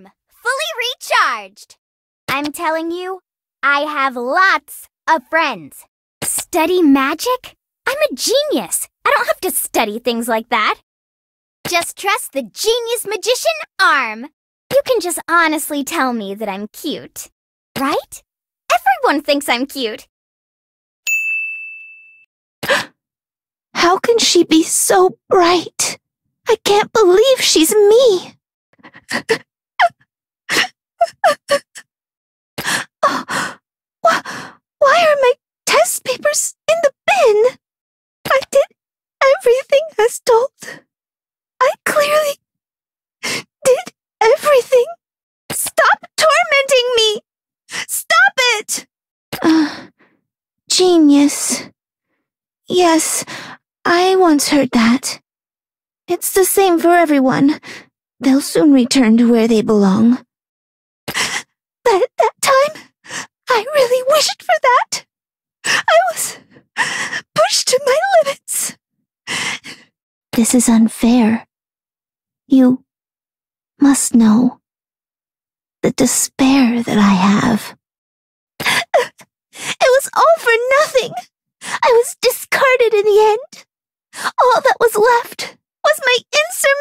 fully recharged. I'm telling you, I have lots of friends. Study magic? I'm a genius. I don't have to study things like that. Just trust the genius magician Arme. You can just honestly tell me that I'm cute. Right? Everyone thinks I'm cute. How can she be so bright? I can't believe she's me. oh, why are my test papers in the bin? I did everything as told. I clearly did everything. Stop tormenting me! Stop it! Uh, genius. Yes, I once heard that. It's the same for everyone. They'll soon return to where they belong. But at that time, I really wished for that. I was pushed to my limits. This is unfair. You must know the despair that I have. It was all for nothing. I was discarded in the end. All that was left was my notoriety.